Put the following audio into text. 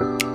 you